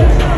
Thank you.